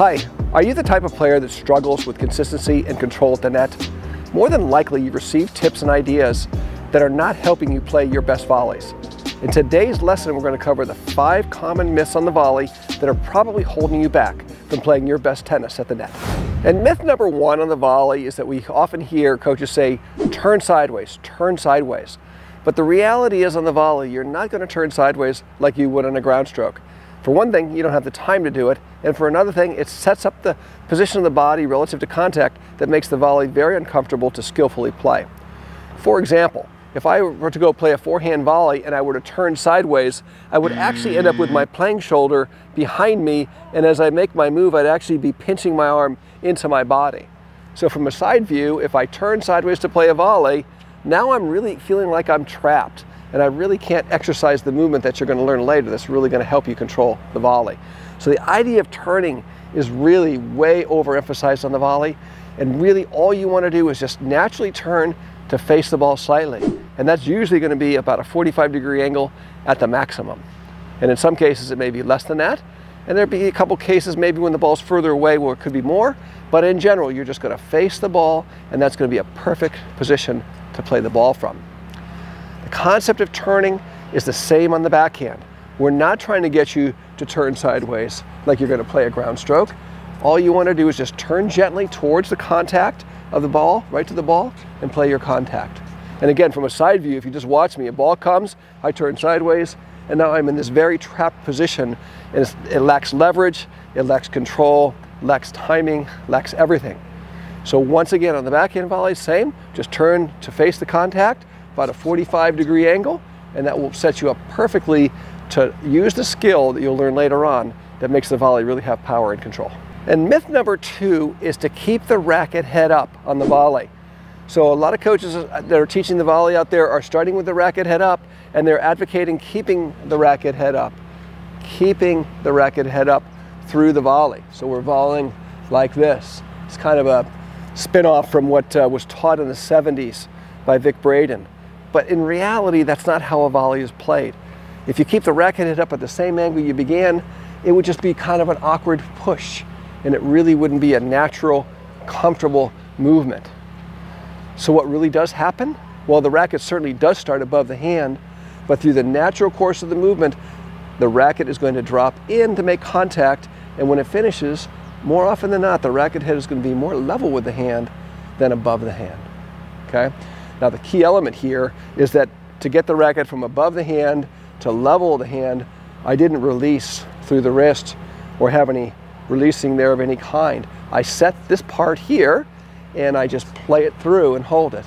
Hi, are you the type of player that struggles with consistency and control at the net? More than likely, you've received tips and ideas that are not helping you play your best volleys. In today's lesson, we're going to cover the five common myths on the volley that are probably holding you back from playing your best tennis at the net. And myth number one on the volley is that we often hear coaches say, turn sideways, turn sideways. But the reality is on the volley, you're not going to turn sideways like you would on a ground stroke. For one thing, you don't have the time to do it. And for another thing, it sets up the position of the body relative to contact that makes the volley very uncomfortable to skillfully play. For example, if I were to go play a forehand volley and I were to turn sideways, I would actually end up with my playing shoulder behind me, and as I make my move, I'd actually be pinching my arm into my body. So from a side view, if I turn sideways to play a volley, now I'm really feeling like I'm trapped and I really can't exercise the movement that you're going to learn later that's really going to help you control the volley. So the idea of turning is really way overemphasized on the volley and really all you want to do is just naturally turn to face the ball slightly and that's usually going to be about a 45 degree angle at the maximum. And in some cases it may be less than that and there'd be a couple cases maybe when the ball's further away where it could be more, but in general you're just going to face the ball and that's going to be a perfect position to play the ball from. Concept of turning is the same on the backhand. We're not trying to get you to turn sideways like you're going to play a ground stroke. All you want to do is just turn gently towards the contact of the ball, right to the ball, and play your contact. And again, from a side view, if you just watch me, a ball comes, I turn sideways, and now I'm in this very trapped position, and it lacks leverage, it lacks control, lacks timing, lacks everything. So once again, on the backhand volley, same, just turn to face the contact, about a 45 degree angle, and that will set you up perfectly to use the skill that you'll learn later on that makes the volley really have power and control. And myth number two is to keep the racket head up on the volley. So a lot of coaches that are teaching the volley out there are starting with the racket head up and they're advocating keeping the racket head up, keeping the racket head up through the volley. So we're volleying like this. It's kind of a spin-off from what uh, was taught in the 70s by Vic Braden. But in reality, that's not how a volley is played. If you keep the racket head up at the same angle you began, it would just be kind of an awkward push, and it really wouldn't be a natural, comfortable movement. So what really does happen? Well, the racket certainly does start above the hand, but through the natural course of the movement, the racket is going to drop in to make contact, and when it finishes, more often than not, the racket head is going to be more level with the hand than above the hand. Okay? Now the key element here is that to get the racket from above the hand to level the hand, I didn't release through the wrist or have any releasing there of any kind. I set this part here and I just play it through and hold it.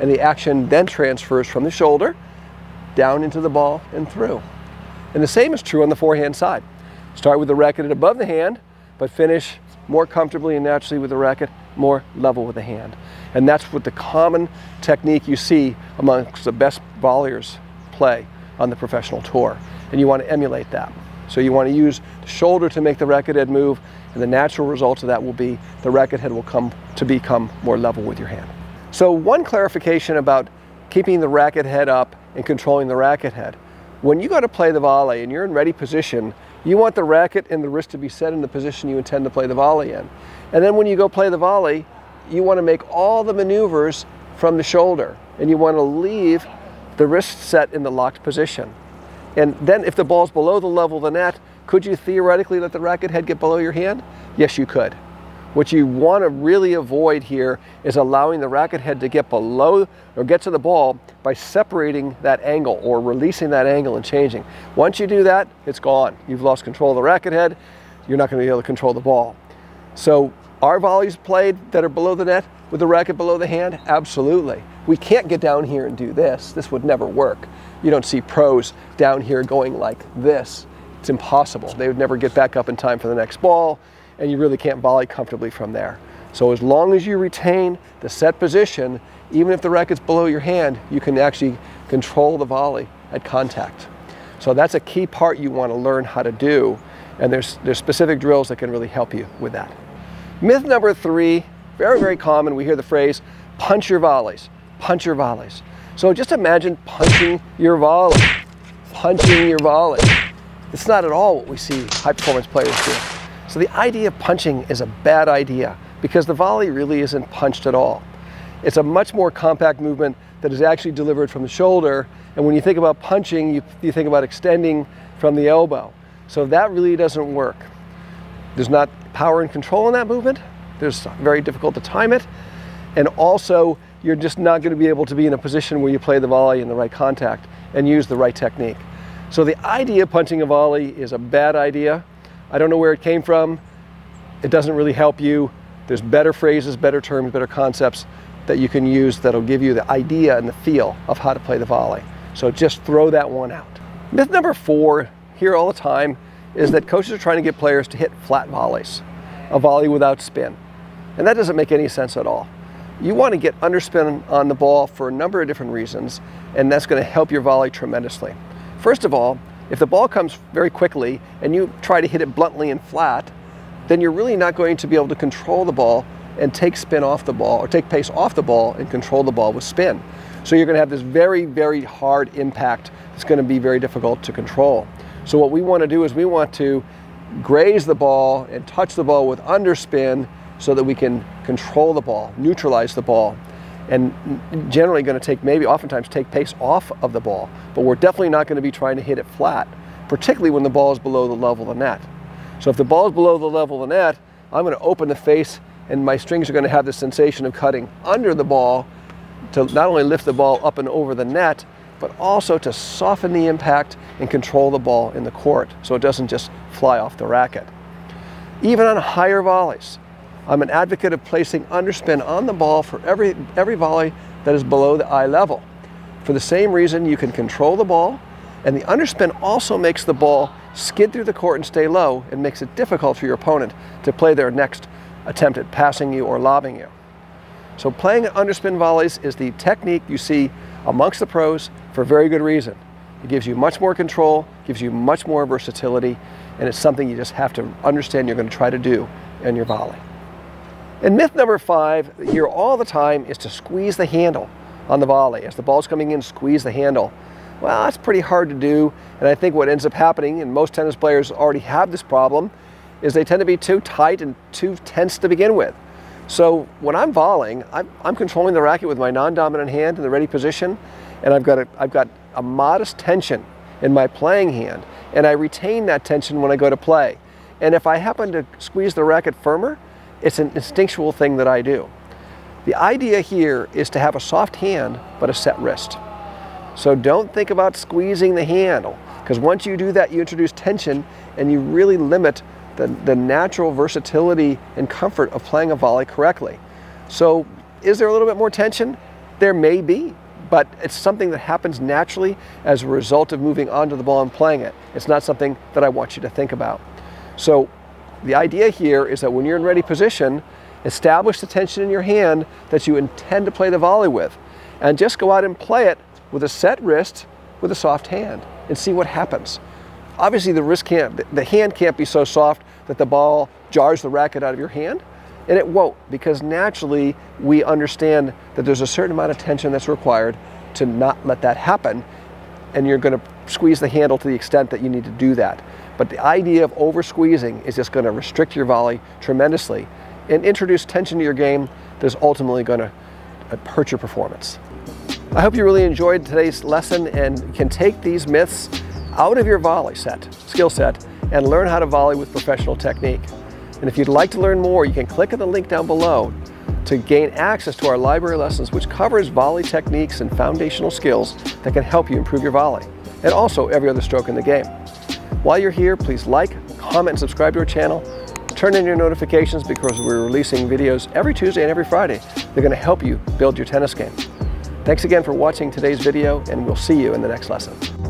And the action then transfers from the shoulder down into the ball and through. And the same is true on the forehand side. Start with the racket above the hand, but finish more comfortably and naturally with the racket, more level with the hand. And that's what the common technique you see amongst the best volleyers play on the professional tour. And you want to emulate that. So you want to use the shoulder to make the racket head move, and the natural result of that will be the racket head will come to become more level with your hand. So one clarification about keeping the racket head up and controlling the racket head. When you go to play the volley and you're in ready position, you want the racket and the wrist to be set in the position you intend to play the volley in. And then when you go play the volley, you want to make all the maneuvers from the shoulder and you want to leave the wrist set in the locked position. And then if the ball's below the level of the net, could you theoretically let the racket head get below your hand? Yes, you could. What you want to really avoid here is allowing the racket head to get below or get to the ball by separating that angle or releasing that angle and changing. Once you do that, it's gone. You've lost control of the racket head. You're not going to be able to control the ball. So are volleys played that are below the net with the racket below the hand? Absolutely. We can't get down here and do this. This would never work. You don't see pros down here going like this. It's impossible. They would never get back up in time for the next ball, and you really can't volley comfortably from there. So as long as you retain the set position, even if the racket's below your hand, you can actually control the volley at contact. So that's a key part you want to learn how to do, and there's, there's specific drills that can really help you with that. Myth number three, very, very common, we hear the phrase, punch your volleys, punch your volleys. So just imagine punching your volley, punching your volley. It's not at all what we see high performance players do. So the idea of punching is a bad idea because the volley really isn't punched at all. It's a much more compact movement that is actually delivered from the shoulder. And when you think about punching, you, you think about extending from the elbow. So that really doesn't work. There's not power and control in that movement. There's very difficult to time it. And also, you're just not going to be able to be in a position where you play the volley in the right contact and use the right technique. So the idea of punching a volley is a bad idea. I don't know where it came from. It doesn't really help you. There's better phrases, better terms, better concepts that you can use that'll give you the idea and the feel of how to play the volley. So just throw that one out. Myth number four, here all the time, is that coaches are trying to get players to hit flat volleys, a volley without spin. And that doesn't make any sense at all. You want to get underspin on the ball for a number of different reasons, and that's going to help your volley tremendously. First of all, if the ball comes very quickly and you try to hit it bluntly and flat, then you're really not going to be able to control the ball and take spin off the ball or take pace off the ball and control the ball with spin. So you're going to have this very, very hard impact that's going to be very difficult to control. So what we want to do is we want to graze the ball and touch the ball with underspin so that we can control the ball, neutralize the ball, and generally going to take maybe oftentimes take pace off of the ball. But we're definitely not going to be trying to hit it flat, particularly when the ball is below the level of the net. So if the ball is below the level of the net, I'm going to open the face and my strings are going to have the sensation of cutting under the ball to not only lift the ball up and over the net, but also to soften the impact and control the ball in the court so it doesn't just fly off the racket. Even on higher volleys, I'm an advocate of placing underspin on the ball for every, every volley that is below the eye level. For the same reason, you can control the ball, and the underspin also makes the ball skid through the court and stay low and makes it difficult for your opponent to play their next attempt at passing you or lobbing you. So playing underspin volleys is the technique you see amongst the pros for very good reason. It gives you much more control, gives you much more versatility, and it's something you just have to understand you're going to try to do in your volley. And myth number five, here all the time, is to squeeze the handle on the volley. As the ball's coming in, squeeze the handle. Well, that's pretty hard to do, and I think what ends up happening, and most tennis players already have this problem, is they tend to be too tight and too tense to begin with. So when I'm volleying, I'm, I'm controlling the racket with my non-dominant hand in the ready position, and I've got, a, I've got a modest tension in my playing hand, and I retain that tension when I go to play. And if I happen to squeeze the racket firmer, it's an instinctual thing that I do. The idea here is to have a soft hand, but a set wrist. So don't think about squeezing the handle, because once you do that, you introduce tension and you really limit the, the natural versatility and comfort of playing a volley correctly. So is there a little bit more tension? There may be, but it's something that happens naturally as a result of moving onto the ball and playing it. It's not something that I want you to think about. So the idea here is that when you're in ready position, establish the tension in your hand that you intend to play the volley with. And just go out and play it with a set wrist with a soft hand and see what happens. Obviously, the wrist can't, the hand can't be so soft that the ball jars the racket out of your hand, and it won't because naturally we understand that there's a certain amount of tension that's required to not let that happen, and you're going to squeeze the handle to the extent that you need to do that. But the idea of over squeezing is just going to restrict your volley tremendously and introduce tension to your game that's ultimately going to uh, hurt your performance. I hope you really enjoyed today's lesson and can take these myths out of your volley set, skill set, and learn how to volley with professional technique. And if you'd like to learn more, you can click on the link down below to gain access to our library lessons, which covers volley techniques and foundational skills that can help you improve your volley, and also every other stroke in the game. While you're here, please like, comment, and subscribe to our channel. Turn in your notifications because we're releasing videos every Tuesday and every Friday. They're going to help you build your tennis game. Thanks again for watching today's video, and we'll see you in the next lesson.